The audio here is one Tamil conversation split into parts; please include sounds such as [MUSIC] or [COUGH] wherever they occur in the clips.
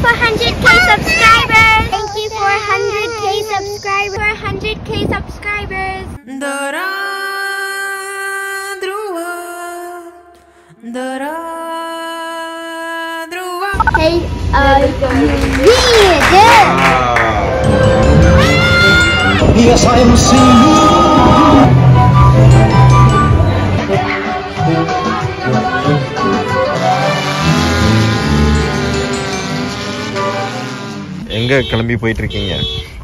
for 100k subscribers. Thank you for 100k subscribers. For 100k subscribers. Dora Dhruva Dora Dhruva Hey, uh, yeah, Yes, I am seeing you. எங்க கிளம்பி போயிட்டு இருக்கீங்க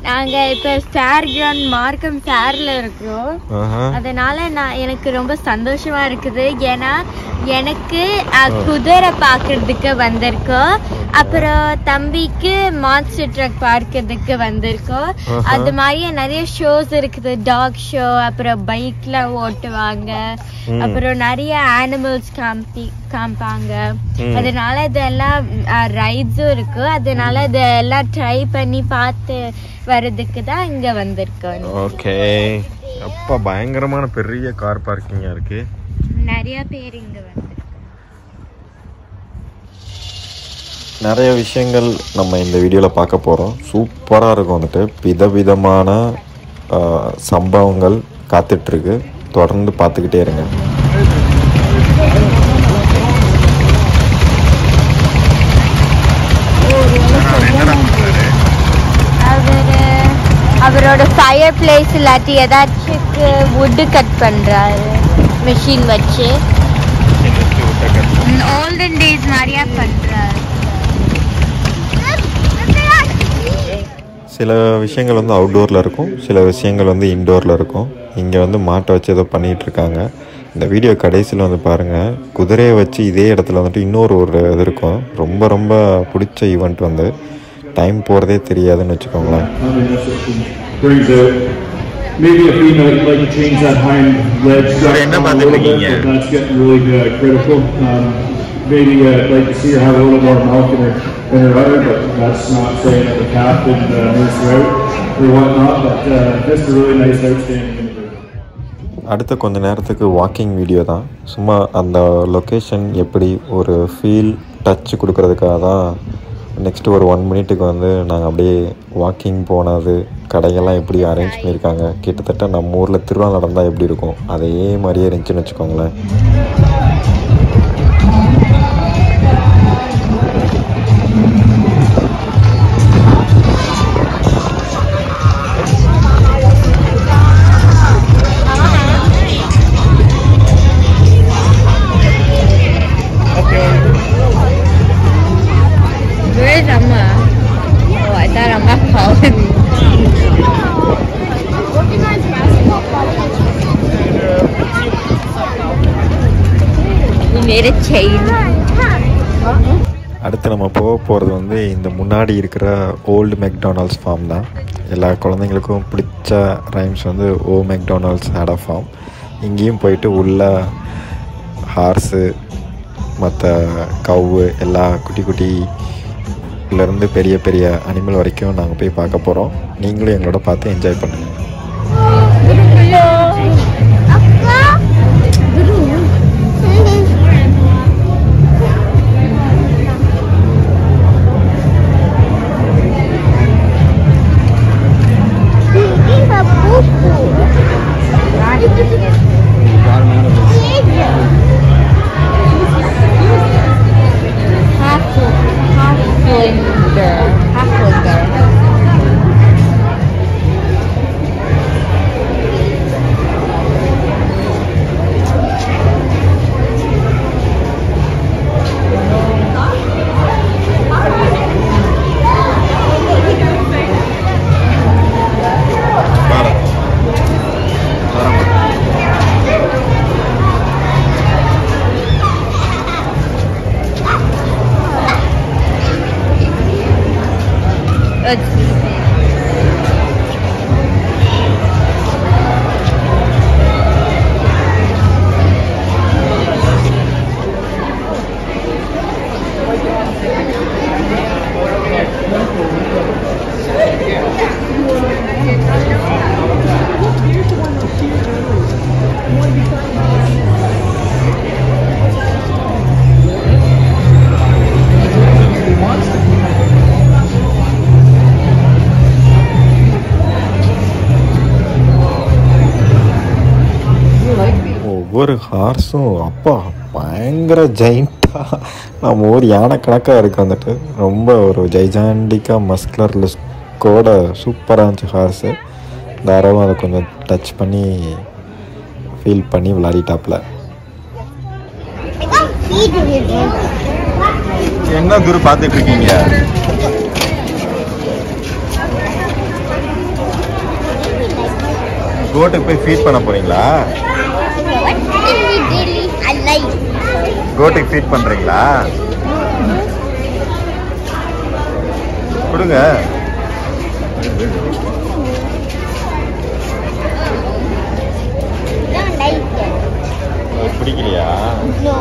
நாங்க இப்ப ஃபேர் கிரவுண்ட் மார்க்கம் ஃபேர்ல இருக்கிறோம். ஆஹா. அதனால நான் எனக்கு ரொம்ப சந்தோஷமா இருக்குது. ஏன்னா எனக்கு குதிரை பார்க்கறதுக்கு வந்திருக்கோம். அப்புறம் தம்பிக்கு மான்ஸ்டர் ட்ரக் பார்க்கறதுக்கு வந்திருக்கோம். அது மாதிரியே நிறைய ஷோஸ் இருக்குது. டாக் ஷோ அப்புறம் பைக்ல ஓட்டுவாங்க. அப்புறம் நிறைய அனிமல்ஸ் காம்பி காமிப்பாங்க. அதனால இதெல்லாம் ரைட்ஸும் இருக்கு. அதனால இதெல்லாம் ட்ரை பண்ணி பார்த்து வர்றதுக்கு தான் இங்க வந்திருக்கோம். ஓகே. அப்பா பயங்கரமான பெரிய கார் பார்க்கிங்கா இருக்கு. நிறைய பேர் இங்க வந்து நிறைய விஷயங்கள் நம்ம இந்த வீடியோவில் பார்க்க போகிறோம் சூப்பராக இருக்கும் வந்துட்டு. விதவிதமான சம்பவங்கள் காத்துட்ருக்கு. தொடர்ந்து பார்த்துக்கிட்டே இருங்க. அவரு அவரோட ஃபயர் பிளேஸ் இல்லாட்டி ஏதாச்சும் வுட்டு கட் பண்றாரு. மிஷின் வச்சு. ஓல்டன் டேஸ் நிறைய பண்றாரு. சில விஷயங்கள் வந்து அவுட்டோரில் இருக்கும். சில விஷயங்கள் வந்து இன்டோரில் இருக்கும். இங்கே வந்து மாட்டை வச்சு ஏதோ பண்ணிகிட்டு இருக்காங்க இந்த வீடியோ கடைசியில் வந்து பாருங்கள் குதிரையை வச்சு இதே இடத்துல வந்துட்டு இன்னொரு ஒரு இது இருக்கும். ரொம்ப ரொம்ப பிடிச்ச ஈவெண்ட் வந்து டைம் போகிறதே தெரியாதுன்னு வச்சுக்கோங்களேன். என்ன பார்த்துட்டு இருக்கீங்க? Maybe uh, like to see her have a little more milk in her, in her udder, but that's not saying that the calf didn't uh, nurse her out or whatnot. But uh, just a really nice outstanding அடுத்த கொஞ்ச நேரத்துக்கு வாக்கிங் வீடியோ தான் சும்மா அந்த லொக்கேஷன் எப்படி ஒரு ஃபீல் டச் கொடுக்கறதுக்காக தான் நெக்ஸ்ட்டு ஒரு ஒன் மினிட்டுக்கு வந்து நாங்கள் அப்படியே வாக்கிங் போனது கடையெல்லாம் எப்படி அரேஞ்ச் பண்ணியிருக்காங்க கிட்டத்தட்ட நம்ம ஊரில் திருவிழா நடந்தால் எப்படி இருக்கும் அதே மாதிரியே இருந்துச்சுன்னு வச்சுக்கோங்களேன் போகிறது வந்து இந்த முன்னாடி இருக்கிற ஓல்டு மெக்டானல்ட்ஸ் ஃபார்ம் தான். எல்லா குழந்தைங்களுக்கும் பிடிச்ச ரைம்ஸ் வந்து ஓ மெக்டானல்ட்ஸ் ஹேட் ஃபார்ம். இங்கேயும் போயிட்டு உள்ள ஹார்ஸு மற்ற கவ்வு எல்லா குட்டி குட்டிலேருந்து பெரிய பெரிய அனிமல் வரைக்கும் நாங்கள் போய் பார்க்க போகிறோம் நீங்களும் எங்களோட பார்த்து என்ஜாய் பண்ணுங்கள் பயங்கர ஜெயிண்ட்டாக நம்ம ஊர் யானை கணக்காக இருக்கு வந்துட்டு. ரொம்ப ஒரு ஜெய்ஜாண்டிக்காக மஸ்குலர் லுஸ்கோட சூப்பராக இருந்துச்சு ஹார்ஸு தாராளம் அதை கொஞ்சம் டச் பண்ணி ஃபீல் பண்ணி you. என்ன குரு பார்த்துட்டு இருக்கீங்க? கோட்டுக்கு போய் ஃபீட் பண்ண போறீங்களா? கோட்டுக்கு ஃபீட் பண்றீங்களா? கொடுங்க. பிடிக்கலையா? No.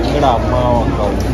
எங்கடா அம்மாவும் அக்காவும்?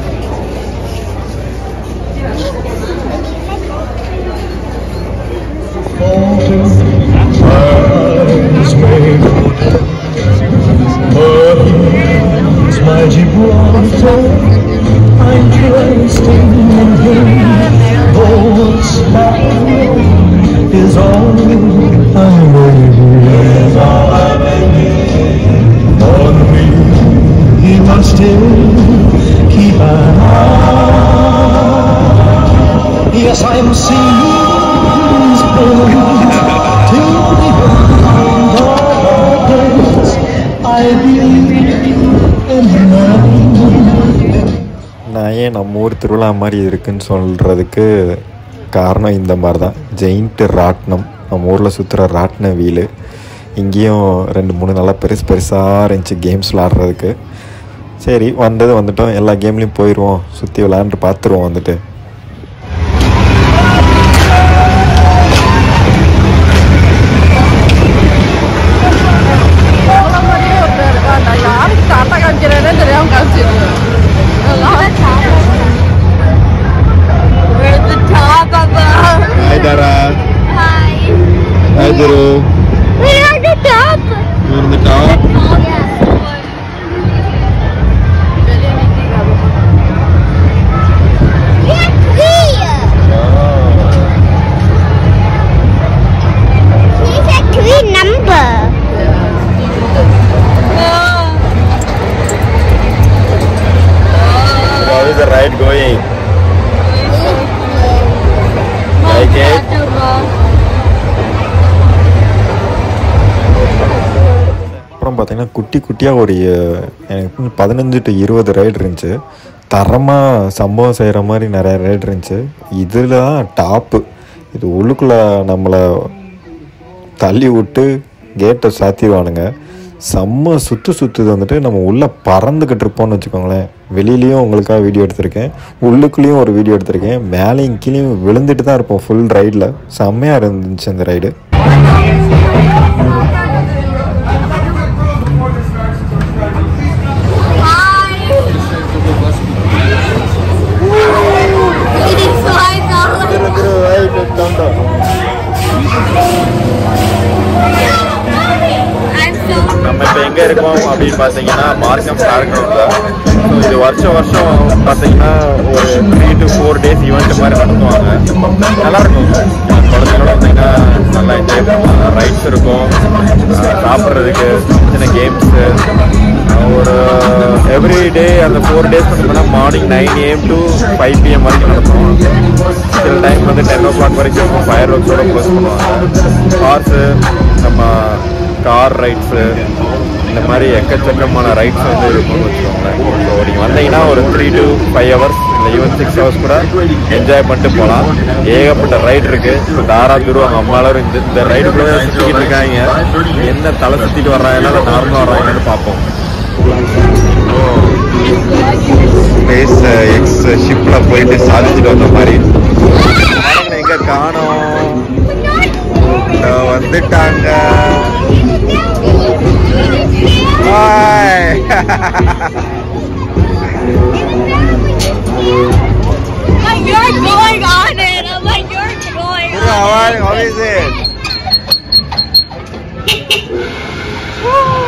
நான் ஏன் நம்ம ஊர் திருவிழா மாதிரி இருக்குன்னு சொல்கிறதுக்கு காரணம் இந்த மாதிரி தான் ஜெயிண்ட்டு ராட்னம் நம்ம ஊரில் சுற்றுற ராட்டின வீலு. இங்கேயும் ரெண்டு மூணு நல்லா பெருசு பெருசாக இருந்துச்சு கேம்ஸ் விளாட்றதுக்கு சரி வந்தது வந்துட்டோம். எல்லா கேம்லேயும் போயிடுவோம் சுற்றி விளாண்டு பார்த்துருவோம் வந்துட்டு. We are the top. You're the top. குட்டியாக ஒரு எனக்கு பதினஞ்சு டு இருபது ரைடு இருந்துச்சு. தரமாக சம்பவம் செய்கிற மாதிரி நிறையா ரைடு இருந்துச்சு. இதில் தான் டாப்பு இது உள்ளுக்குள்ளே நம்மளை தள்ளி விட்டு கேட்டை சாத்திடுவானுங்க. செம்ம சுற்று சுற்றுது வந்துட்டு நம்ம உள்ளே பறந்துக்கிட்டு இருப்போம்னு வச்சுக்கோங்களேன். வெளியிலையும் உங்களுக்காக வீடியோ எடுத்திருக்கேன். உள்ளுக்குள்ளேயும் ஒரு வீடியோ எடுத்திருக்கேன். மேலேயும் கீழேயும் விழுந்துட்டு தான் இருப்போம் ஃபுல் ரைடில் செம்மையாக இருந்துச்சு அந்த ரைடு எங்கே இருக்கோம் அப்படின்னு பார்த்தீங்கன்னா மார்க்கம் ஃபேர் கிரவுண்டில் ஸோ இது வருஷம் வருஷம் பார்த்தீங்கன்னா ஒரு three to four days event மாதிரி நடத்துவாங்க. நல்லாயிருக்கும். குழந்தைங்களோட வந்தீங்கன்னா நல்லா என்ஜாய் பண்ணலாம். ரைட்ஸ் இருக்கும். சாப்பிட்றதுக்கு சின்ன கேம்ஸு ஒரு எவ்ரி டே அந்த ஃபோர் டேஸ் பார்த்தீங்கன்னா morning nine AM to five PM வரைக்கும் நடத்துவோம் சில டைம் வந்து டென் ஓ கிளாக் வரைக்கும் ஃபயர் ஒர்க்ஸோட க்ளோஸ் பண்ணுவாங்க. கார்ஸு நம்ம கார் ரைட்ஸு இந்த மாதிரி எக்கச்சக்கமான ரைட்ஸ் வந்து இருக்கும்னு வச்சுக்கோங்களேன். ஸோ நீங்கள் வந்தீங்கன்னா ஒரு த்ரீ டு ஃபைவ் ஹவர்ஸ் இல்லை ஈவன் சிக்ஸ் ஹவர்ஸ் கூட என்ஜாய் பண்ணிட்டு போகலாம் ஏகப்பட்ட ரைடு இருக்குது இப்போ தாரா துரு அவங்க அம்மா எல்லாரும் இந்த இந்த ரைடுக்குள்ளே சுற்றிக்கிட்டு இருக்காங்க. என்ன தலை சுற்றிட்டு வர்றாங்க இல்லை நார்மலாக வர்றாங்கன்னு பார்ப்போம். ஸ்பேஸ் எக்ஸ் ஷிப்பில் போயிட்டு சாதிச்சுட்டு வந்த மாதிரி. எங்கே காணோம். வந்துட்டாங்க. Why? you're going on it. I'm like, you're going on yeah, what, what is it? Woo!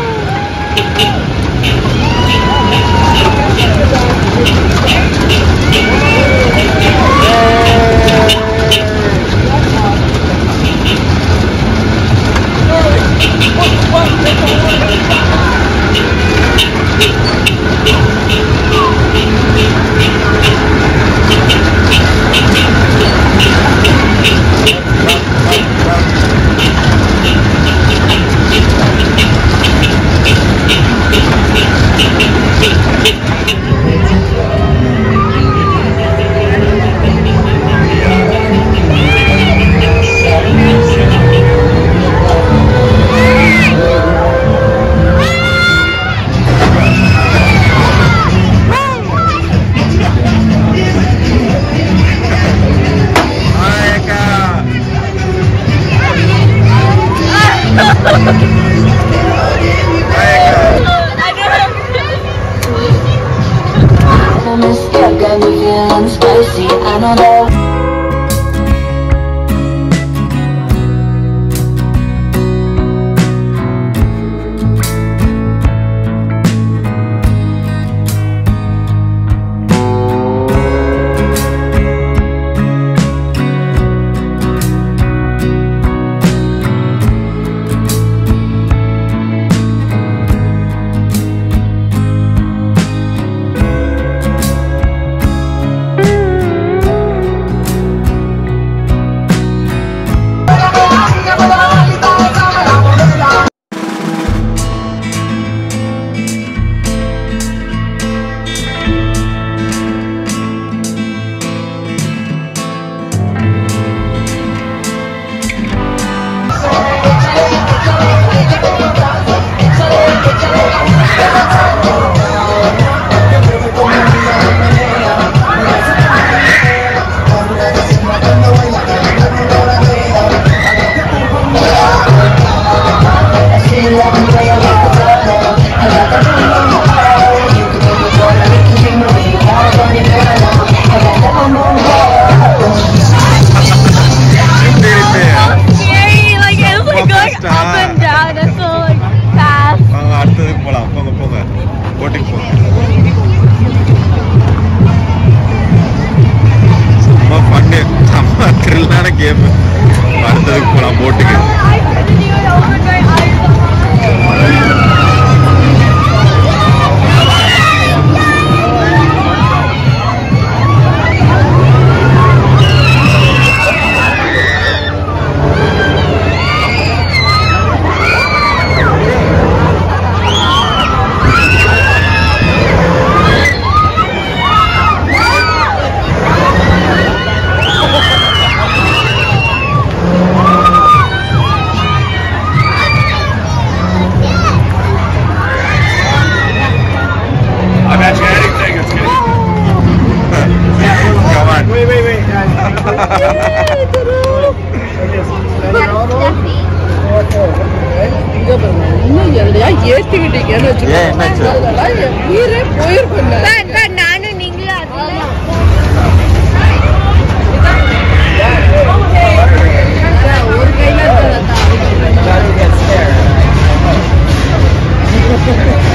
எதையா ஏத்திக்கிட்டீங்கன்னு வச்சுக்கோங்க. உயிரே போயிருக்கோம் நானும் நீங்களும் ஒரு கையில [LAUGHS]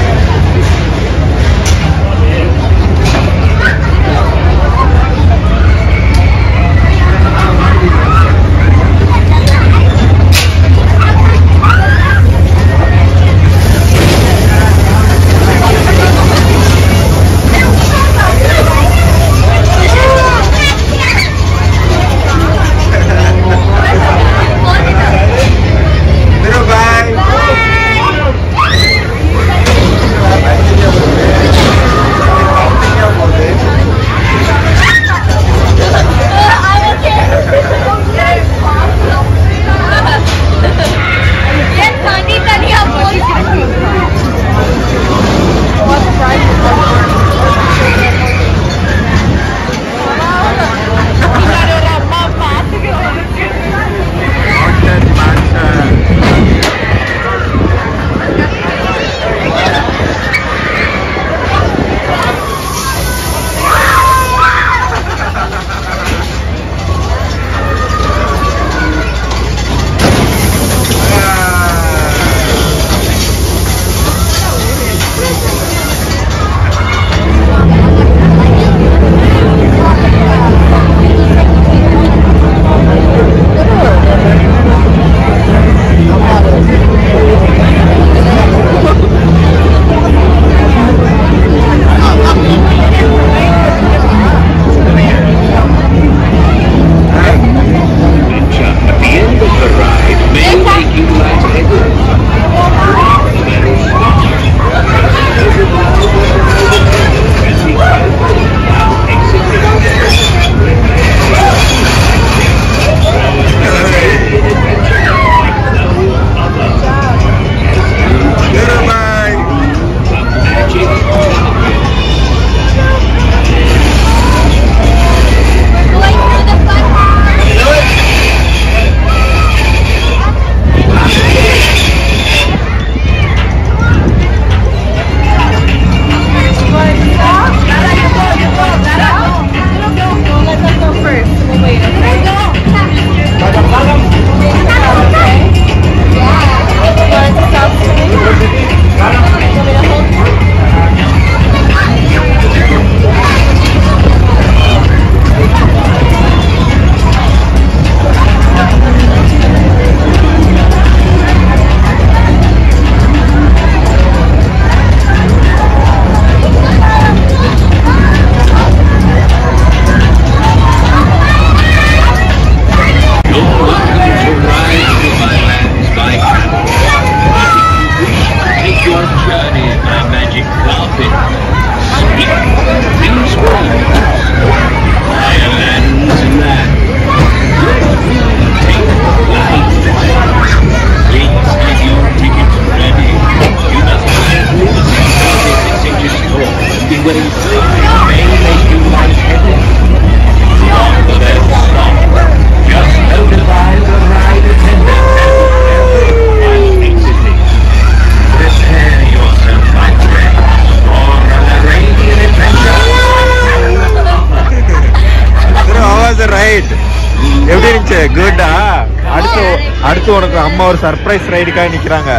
அம்மா ஒரு சர்ப்ரைஸ் ரைடுக்காக நிக்கிறாங்க.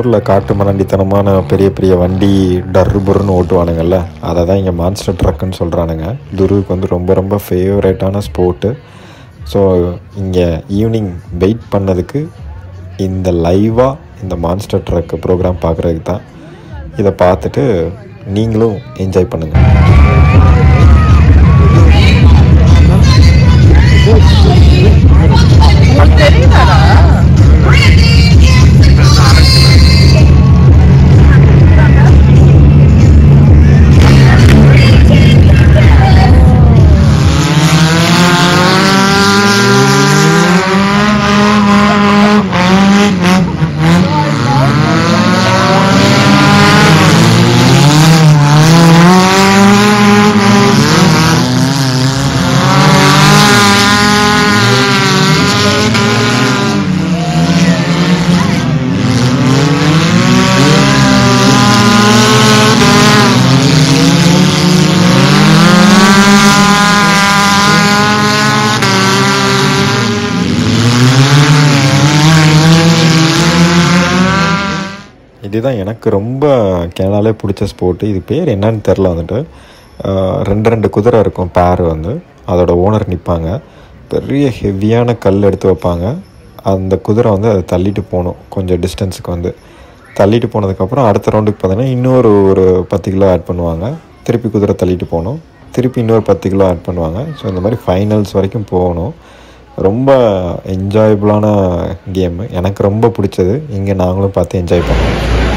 ஊரில் காட்டு மரண்டித்தனமான பெரிய பெரிய வண்டி டர்ரு ஓட்டுவானுங்கள்ல அதை தான் இங்கே மான்ஸ்டர் ட்ரக்குன்னு சொல்கிறானுங்க துருவுக்கு வந்து ரொம்ப ரொம்ப ஃபேவரேட்டான ஸ்போர்ட்டு ஸோ இங்கே ஈவினிங் வெயிட் பண்ணதுக்கு இந்த லைவாக இந்த மான்ஸ்டர் ட்ரக் ப்ரோக்ராம் பார்க்குறதுக்கு தான் இதை பார்த்துட்டு நீங்களும் என்ஜாய் பண்ணுங்கள் எனக்கு ரொம்ப கேனாலே பிடிச்ச ஸ்போர்ட்டு இது பேர் என்னன்னு தெரில வந்துட்டு. ரெண்டு ரெண்டு குதிரை இருக்கும் பேர் வந்து. அதோட ஓனர் நிற்பாங்க பெரிய ஹெவியான கல் எடுத்து வைப்பாங்க. அந்த குதிரை வந்து அதை தள்ளிட்டு போகணும் கொஞ்சம் டிஸ்டன்ஸுக்கு வந்து. தள்ளிட்டு போனதுக்கப்புறம் அடுத்த ரவுண்டுக்கு பார்த்தீங்கன்னா இன்னொரு ஒரு பத்து கிலோ ஆட் பண்ணுவாங்க. திருப்பி குதிரை தள்ளிட்டு போகணும். திருப்பி இன்னொரு பத்து கிலோ ஆட் பண்ணுவாங்க. ஸோ இந்த மாதிரி ஃபைனல்ஸ் வரைக்கும் போகணும். ரொம்ப என்ஜாயபுளான கேமு எனக்கு ரொம்ப பிடிச்சது. இங்கே நாங்களும் பார்த்து என்ஜாய் பண்ணுவோம்